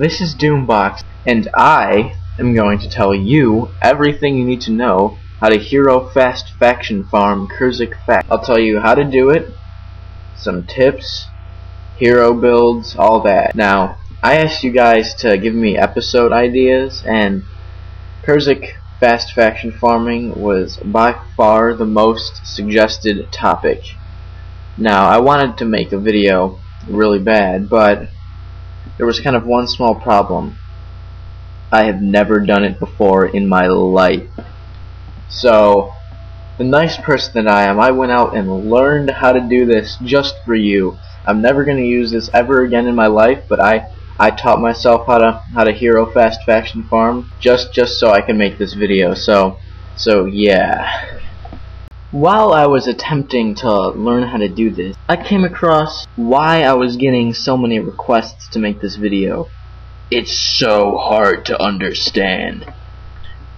This is Doombox, and I am going to tell you everything you need to know how to hero fast faction farm Kurzick Fact. I'll tell you how to do it, some tips, hero builds, all that. Now, I asked you guys to give me episode ideas, and Kurzick fast faction farming was by far the most suggested topic. Now, I wanted to make a video really bad, but there was kind of one small problem. I have never done it before in my life. So, the nice person that I am, I went out and learned how to do this just for you. I'm never going to use this ever again in my life, but I I taught myself how to how to hero fast faction farm just just so I can make this video. So so yeah. While I was attempting to learn how to do this, I came across why I was getting so many requests to make this video. It's so hard to understand.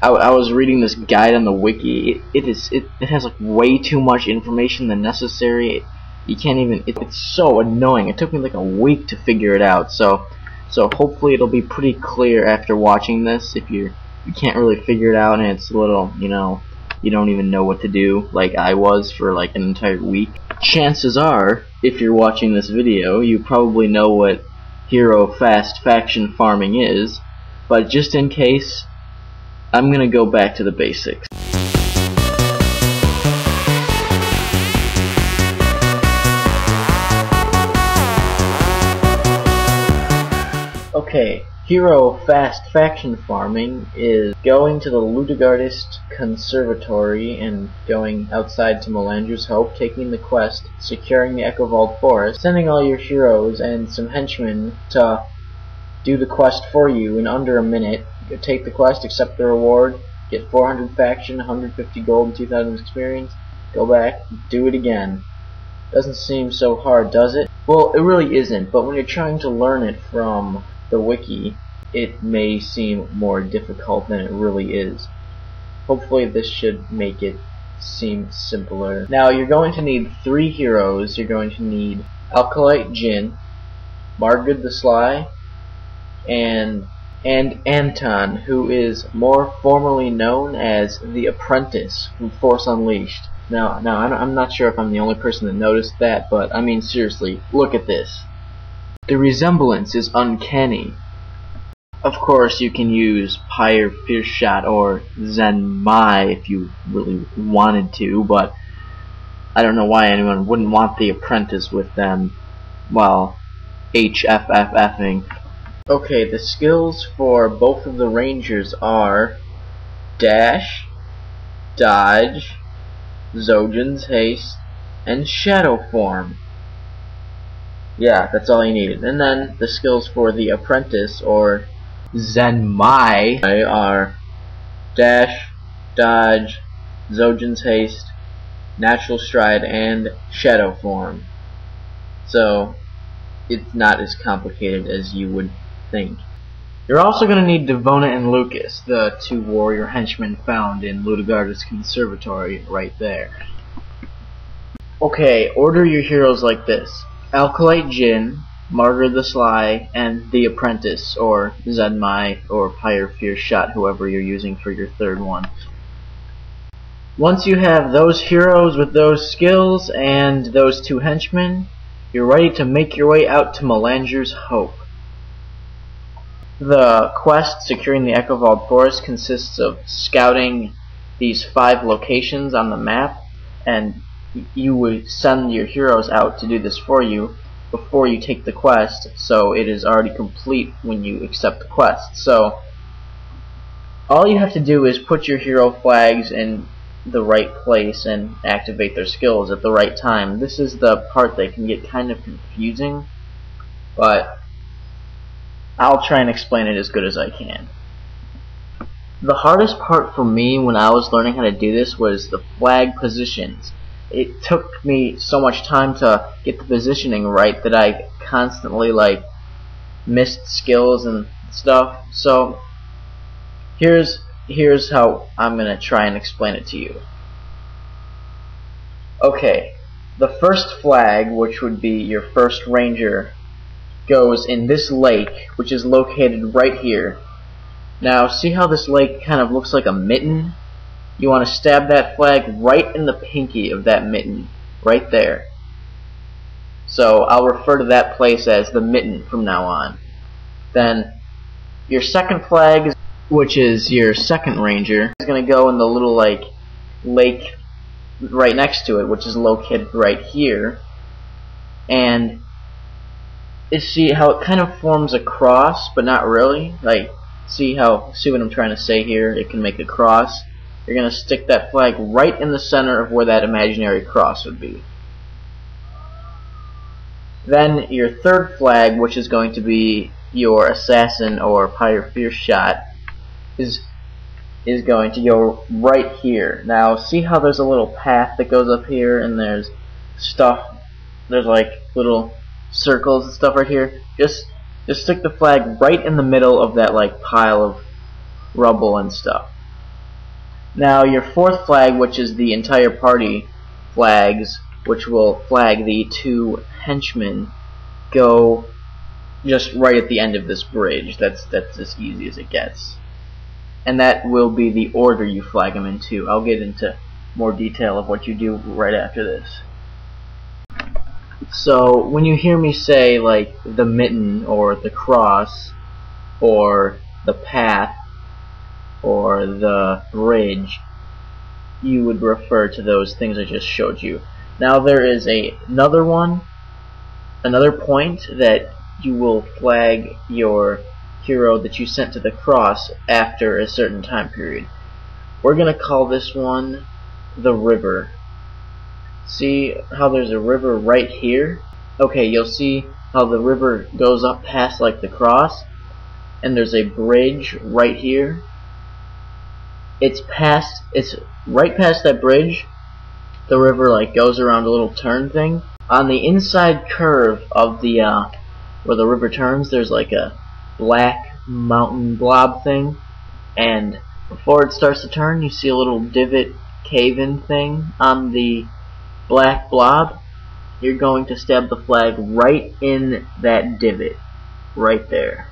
I, I was reading this guide on the wiki. It, it is it, it has like way too much information than necessary. you can't even. It, it's so annoying. It took me like a week to figure it out. So so hopefully it'll be pretty clear after watching this. If you you can't really figure it out and it's a little you know you don't even know what to do like I was for like an entire week. Chances are, if you're watching this video, you probably know what hero fast faction farming is, but just in case, I'm gonna go back to the basics. Okay, Hero Fast Faction Farming is going to the Lutgardis Conservatory and going outside to Melandru's Hope, taking the quest, securing the Echovald Forest, sending all your heroes and some henchmen to do the quest for you in under a minute. You take the quest, accept the reward, get 400 faction, 150 gold, and 2000 experience, go back, do it again. Doesn't seem so hard, does it? Well, it really isn't, but when you're trying to learn it from the wiki, it may seem more difficult than it really is. Hopefully this should make it seem simpler. Now you're going to need three heroes. You're going to need Acolyte Jin, Margrid the Sly, and and Anton, who is more formally known as the Apprentice from Force Unleashed. Now, now I'm not sure if I'm the only person that noticed that, but I mean seriously, look at this. The resemblance is uncanny. Of course, you can use Pyre Fierce Shot or Zenmai if you really wanted to, but I don't know why anyone wouldn't want the apprentice with them while HFFFing. Okay, the skills for both of the rangers are Dash, Dodge, Zojun's Haste, and Shadow Form. Yeah, that's all you need. And then the skills for the apprentice or Zenmai are Dash, Dodge, Zojun's Haste, Natural Stride, and Shadow Form. So, it's not as complicated as you would think. You're also going to need Devona and Lucas, the two warrior henchmen found in Lutgardis Conservatory right there. Okay, order your heroes like this. Acolyte Jin, Margrid the Sly, and The Apprentice, or Zenmai, or Pyre Fierce Shot, whoever you're using for your third one. Once you have those heroes with those skills and those two henchmen, you're ready to make your way out to Melandru's Hope. The quest securing the Echovald Forest consists of scouting these five locations on the map, and you would send your heroes out to do this for you, before you take the quest, so it is already complete when you accept the quest. So all you have to do is put your hero flags in the right place and activate their skills at the right time. This is the part that can get kind of confusing, but I'll try and explain it as good as I can. The hardest part for me when I was learning how to do this was the flag positions it took me so much time to get the positioning right that I constantly like missed skills and stuff. So here's here's how I'm gonna try and explain it to you. Okay, the first flag, which would be your first ranger goes in this lake, which is located right here. Now, see how this lake kind of looks like a mitten? You want to stab that flag right in the pinky of that mitten, right there. So I'll refer to that place as the mitten from now on. Then your second flag, which is your second ranger, is going to go in the little like lake right next to it, which is located right here. And see how it kind of forms a cross, but not really. Like, see how see what I'm trying to say here? It can make a cross. You're gonna stick that flag right in the center of where that imaginary cross would be. Then your third flag, which is going to be your assassin or pyre fierce shot, is is going to go right here. Now see how there's a little path that goes up here and there's stuff there's like little circles and stuff right here. Just just stick the flag right in the middle of that like pile of rubble and stuff. Now your fourth flag, which is the entire party flags, which will flag the two henchmen, go just right at the end of this bridge. That's that's as easy as it gets. And that will be the order you flag them into. I'll get into more detail of what you do right after this. So when you hear me say like the mitten or the cross or the path or the bridge, you would refer to those things I just showed you. Now there is a, another one, another point that you will flag your hero that you sent to the cross after a certain time period. We're going to call this one the river. See how there's a river right here? Okay, you'll see how the river goes up past like the cross and there's a bridge right here. It's past, it's right past that bridge. The river like goes around a little turn thing. On the inside curve of the uh, where the river turns, there's like a black mountain blob thing, and before it starts to turn, you see a little divot cave-in thing on the black blob. You're going to stab the flag right in that divot, right there.